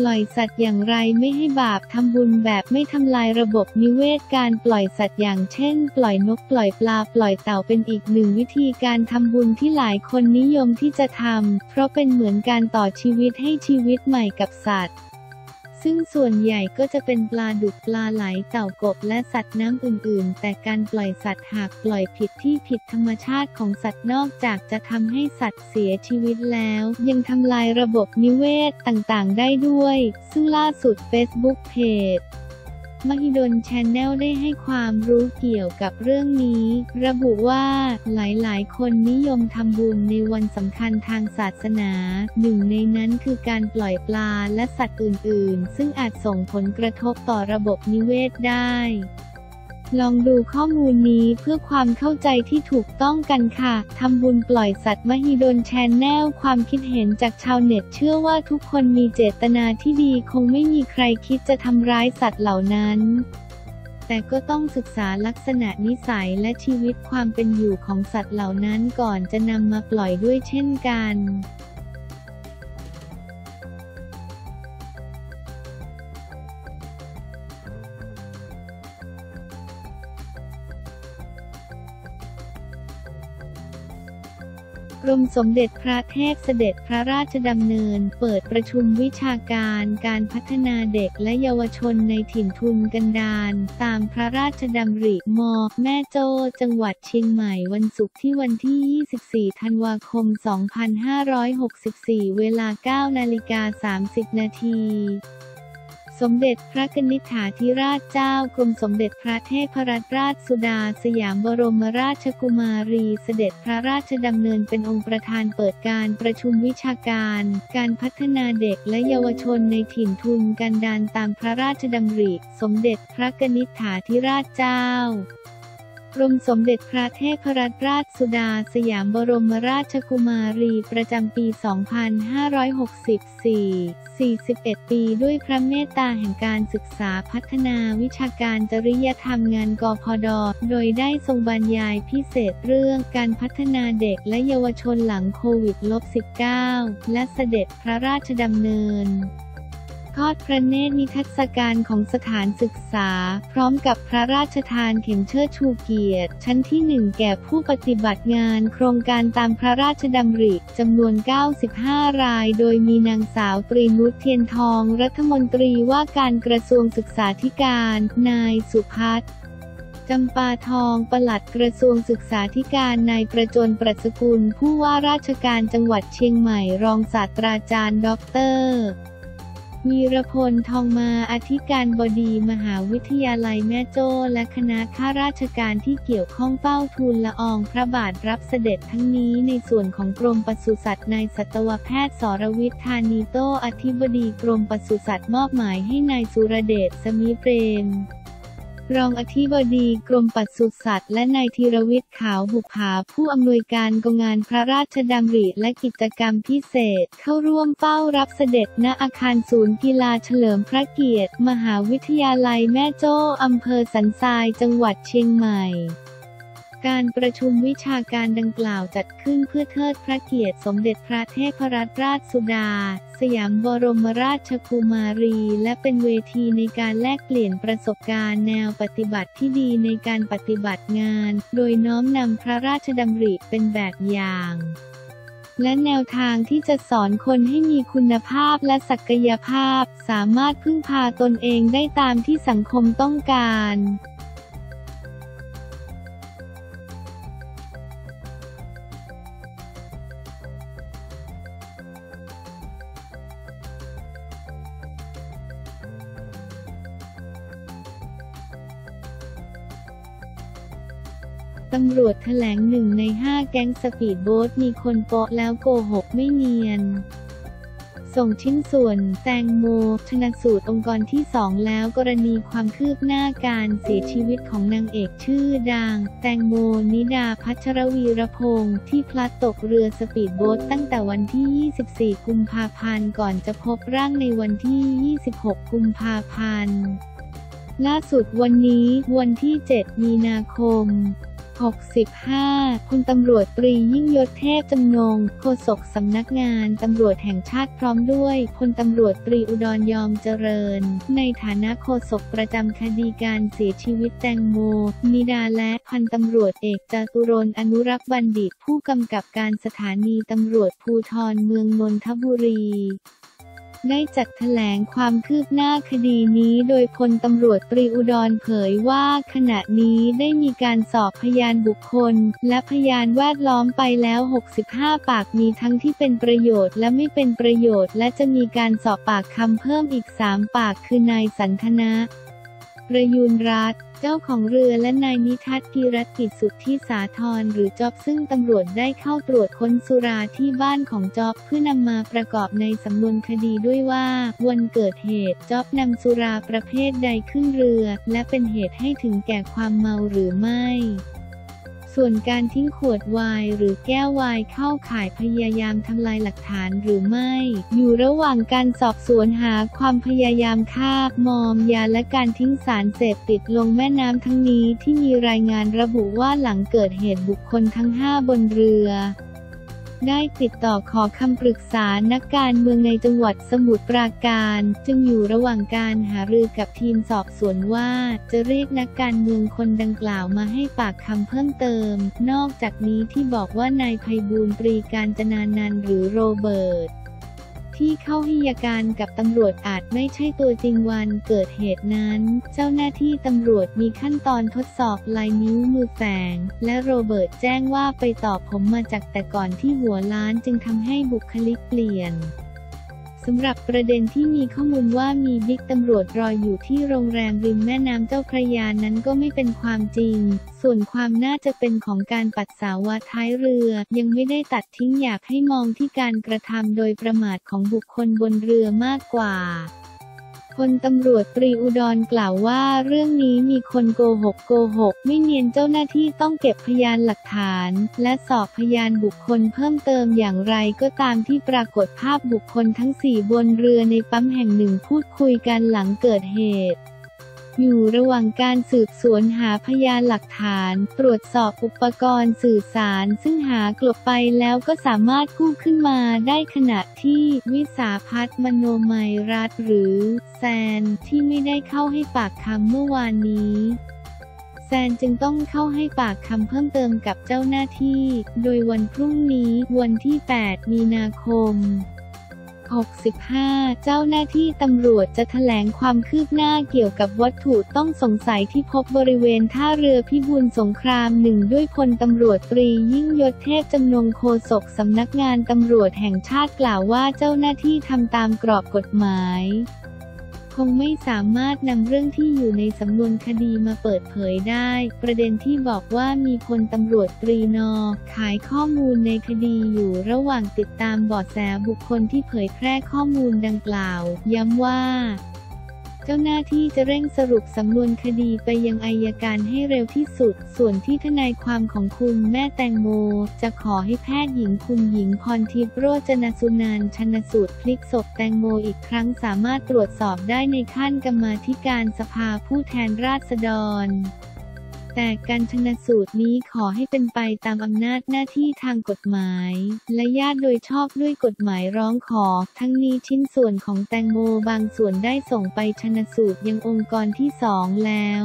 ปล่อยสัตว์อย่างไรไม่ให้บาปทำบุญแบบไม่ทำลายระบบนิเวศการปล่อยสัตว์อย่างเช่น ปล่อยนกปล่อยปลาปล่อยเต่าเป็นอีกหนึ่งวิธีการทำบุญที่หลายคนนิยมที่จะทำเพราะเป็นเหมือนการต่อชีวิตให้ชีวิตใหม่กับสัตว์ ซึ่งส่วนใหญ่ก็จะเป็นปลาดุกปลาไหลเต่ากบและสัตว์น้ำอื่นๆ แต่การปล่อยสัตว์หากปล่อยผิดที่ผิดธรรมชาติของสัตว์นอกจากจะทำให้สัตว์เสียชีวิตแล้ว ยังทำลายระบบนิเวศต่างๆ ได้ด้วย ซึ่งล่าสุด Facebook Page มหิดลแชนแนลได้ให้ความรู้เกี่ยวกับเรื่องนี้ ระบุว่าหลายๆ คนนิยมทำบุญในวันสำคัญทางศาสนา หนึ่งในนั้นคือการปล่อยปลาและสัตว์อื่น ๆ ซึ่งอาจส่งผลกระทบต่อระบบนิเวศได้ ลองดูข้อมูลนี้เพื่อความเข้าใจที่ถูกต้องกันค่ะ ทำบุญปล่อยสัตว์มหิดลแชนแนลความคิดเห็นจากชาวเน็ตเชื่อว่าทุกคนมีเจตนาที่ดีคงไม่มีใครคิดจะทำร้ายสัตว์เหล่านั้น แต่ก็ต้องศึกษาลักษณะนิสัยและชีวิตความเป็นอยู่ของสัตว์เหล่านั้นก่อนจะนำมาปล่อยด้วยเช่นกัน กรมสมเด็จพระเทพเสด็จพระราชดำเนิน เปิดประชุมวิชาการการพัฒนาเด็กและเยาวชนในถิ่นทุนกันดารตามพระราชดำริมอแม่โจ้จังหวัดเชียงใหม่วันศุกร์ที่วันที่ 24 ธันวาคม 2564 เวลา 9 นาฬิกา 30 นาที สมเด็จพระกนิษฐาธิราชเจ้ากรมสมเด็จพระเทพรัตนราชสุดาสยามบรมราชกุมารีเสด็จพระราชดำเนินเป็นองค์ประธานเปิดการประชุมวิชาการ การพัฒนาเด็กและเยาวชนในถิ่นทุนกันดานตามพระราชดำริ สมเด็จพระกนิษฐาธิราชเจ้า กรมสมเด็จพระเทพรัตนราชสุดาสยามบรมราชกุมารีประจำปี 2564 41 ปีด้วยพระเมตตาแห่งการศึกษาพัฒนาวิชาการจริยธรรมงานกพด โดยได้ทรงบรรยายพิเศษเรื่องการพัฒนาเด็กและเยาวชนหลังโควิด -19 และเสด็จพระราชดำเนิน ทอดพระเนตรนิทรรศการของสถานศึกษา พร้อมกับพระราชทานเข็มเชิดชูเกียรติ ชั้นที่หนึ่งแก่ผู้ปฏิบัติงานโครงการตามพระราชดำริจำนวน 95 ราย โดยมีนางสาวตรีนุชเทียนทอง รัฐมนตรีว่าการกระทรวงศึกษาธิการ นายสุพัฒน์จำปาทอง ปลัดกระทรวงศึกษาธิการ นายประจนปรัชกุล ผู้ว่าราชการจังหวัดเชียงใหม่ รองศาสตราจารย์ด็อกเตอร์ วีรพลทองมาอธิการบดีมหาวิทยาลัยแม่โจ้และคณะข้าราชการที่เกี่ยวข้องเฝ้าทูลละอองพระบาทรับเสด็จทั้งนี้ในส่วนของกรมปศุสัตว์นายสัตวแพทย์สรวิทย์ธานีโตอธิบดีกรมปศุสัตว์มอบหมายให้นายสุรเดชสมิเปรม รองอธิบดีกรมปศุสัตว์และนายธีรวิทย์ขาวบุภาผู้อำนวยการกองงานพระราชดำริและกิจกรรมพิเศษ เข้าร่วมเฝ้ารับเสด็จณอาคารศูนย์กีฬาเฉลิมพระเกียรติ มหาวิทยาลัยแม่โจ้อำเภอสันทรายจังหวัดเชียงใหม่ การประชุมวิชาการดังกล่าวจัดขึ้นเพื่อเทิดพระเกียรติสมเด็จพระเทพรัตนราชสุดา สยามบรมราชกุมารี และเป็นเวทีในการแลกเปลี่ยนประสบการณ์แนวปฏิบัติที่ดีในการปฏิบัติงาน โดยน้อมนำพระราชดำริเป็นแบบอย่างและแนวทางที่จะสอนคนให้มีคุณภาพและศักยภาพ สามารถพึ่งพาตนเองได้ตามที่สังคมต้องการ ตำรวจแถลงหนึ่งในห้าแก๊งสปีดโบ๊ทมีคนโป๊ะแล้วโกหกไม่เนียน ส่งชิ้นส่วนแตงโม ชันสูตรองค์กรที่สองแล้วกรณีความคืบหน้าการเสียชีวิตของนางเอกชื่อดัง แตงโม นิดาพัชรวีรพงศ์ที่พลัดตกเรือสปีดโบ๊ทตั้งแต่วันที่ 24 กุมภาพันธ์ก่อนจะพบร่างในวันที่ 26 กุมภาพันธ์ล่าสุดวันนี้วันที่ 7 มีนาคม 65พลตำรวจตรียิ่งยศเทพจำนง โฆษกสำนักงานตำรวจแห่งชาติพร้อมด้วยพลตำรวจตรีอุดรยอมเจริญ ในฐานะโฆษกประจำคดีการเสียชีวิตแตงโม นิดาและพันตำรวจเอกจตุรนอนุรักษ์บัณฑิต ผู้กำกับการสถานีตำรวจภูธรเมืองนนทบุรี ได้จัดแถลงความคืบหน้าคดีนี้โดยพลตำรวจตรีอุดรเผยว่าขณะนี้ได้มีการสอบพยานบุคคล และพยานแวดล้อมไปแล้ว 65 ปากมีทั้งที่เป็นประโยชน์และไม่เป็นประโยชน์ และจะมีการสอบปากคำเพิ่มอีก 3 ปากคือนายสันทนะ ประยูนรัตเจ้าของเรือและนายนิทัศน์กีรติสุทธิสาธรหรือจอบซึ่งตำรวจได้เข้าตรวจค้นสุราที่บ้านของจอบเพื่อนำมาประกอบในสำนวนคดีด้วยว่า วันเกิดเหตุจอบนำสุราประเภทใดขึ้นเรือ และเป็นเหตุให้ถึงแก่ความเมาหรือไม่ ส่วนการทิ้งขวดไวน์หรือแก้วไวน์เข้าข่ายพยายามทำลายหลักฐานหรือไม่ อยู่ระหว่างการสอบสวนหาความพยายามฆ่ามอมยาและการทิ้งสารเสพติดลงแม่น้ำทั้งนี้ที่มีรายงานระบุว่าหลังเกิดเหตุบุคคลทั้งห้าบนเรือ ได้ติดต่อขอคำปรึกษานักการเมืองในจังหวัดสมุทรปราการ จึงอยู่ระหว่างการหารือกับทีมสอบสวนว่า จะเรียกนักการเมืองคนดังกล่าวมาให้ปากคำเพิ่มเติม นอกจากนี้ที่บอกว่านายไพบูลปรีการจนานันหรือโรเบิร์ต ที่เข้าให้ยาการกับตำรวจอาจไม่ใช่ตัวจริงวันเกิดเหตุนั้น เจ้าหน้าที่ตำรวจมีขั้นตอนทดสอบลายนิ้วมือแฝง และโรเบิร์ตแจ้งว่าไปตอบผมมาจากแต่ก่อนที่หัวล้านจึงทำให้บุคลิกเปลี่ยน สำหรับประเด็นที่มีข้อมูลว่ามีบิ๊กตำรวจรออยู่ที่โรงแรมริมแม่น้ำเจ้าพระยานั้นก็ไม่เป็นความจริง ส่วนความน่าจะเป็นของการปัสสาวะท้ายเรือ ยังไม่ได้ตัดทิ้งอยากให้มองที่การกระทำโดยประมาทของบุคคลบนเรือมากกว่า พลตำรวจตรีอุดรกล่าวว่าเรื่องนี้มีคนโกหกโกหก ไม่เนียนเจ้าหน้าที่ต้องเก็บพยานหลักฐาน และสอบพยานบุคคลเพิ่มเติมอย่างไรก็ตามที่ปรากฏภาพบุคคลทั้งสี่บนเรือในปั๊มแห่งหนึ่งพูดคุยกันหลังเกิดเหตุ อยู่ระหว่างการสืบสวนหาพยานหลักฐาน ตรวจสอบอุปกรณ์สื่อสาร ซึ่งหากลบไปแล้วก็สามารถกู้ขึ้นมาได้ขณะที่วิสาพัฒน์มโนมัยรัฐหรือแซนที่ไม่ได้เข้าให้ปากคำเมื่อวานนี้แซนจึงต้องเข้าให้ปากคำเพิ่มเติมกับเจ้าหน้าที่ โดยวันพรุ่งนี้วันที่ 8 มีนาคม 65 เจ้าหน้าที่ตำรวจจะแถลงความคืบหน้าเกี่ยวกับวัตถุต้องสงสัยที่พบบริเวณท่าเรือพิบูลสงครามหนึ่งด้วยพลตำรวจตรียิ่งยศเทพจำนงโฆษกสำนักงานตำรวจแห่งชาติกล่าวว่าเจ้าหน้าที่ทำตามกรอบกฎหมาย คงไม่สามารถนำเรื่องที่อยู่ในสำนวนคดีมาเปิดเผยได้ ประเด็นที่บอกว่ามีคนตำรวจตรีนอ ขายข้อมูลในคดีอยู่ระหว่างติดตามบอดแสบุคคลที่เผยแพร่ข้อมูลดังกล่าว ย้ำว่า เจ้าหน้าที่จะเร่งสรุปสำนวนคดีไปยังอายการให้เร็วที่สุด ส่วนที่ทนายความของคุณแม่แตงโม จะขอให้แพทย์หญิงคุณหญิงพรทิพย์โรจนสุนันชนสูตรพลิกศพแตงโมอีกครั้งสามารถตรวจสอบได้ในขั้นกรรมาธิการสภาผู้แทนราษฎร แต่การชนะสูตรนี้ขอให้เป็นไปตามอำนาจหน้าที่ทางกฎหมาย และญาติโดยชอบด้วยกฎหมายร้องขอ ทั้งนี้ชิ้นส่วนของแตงโมบางส่วนได้ส่งไปชนะสูตรยังองค์กรที่สองแล้ว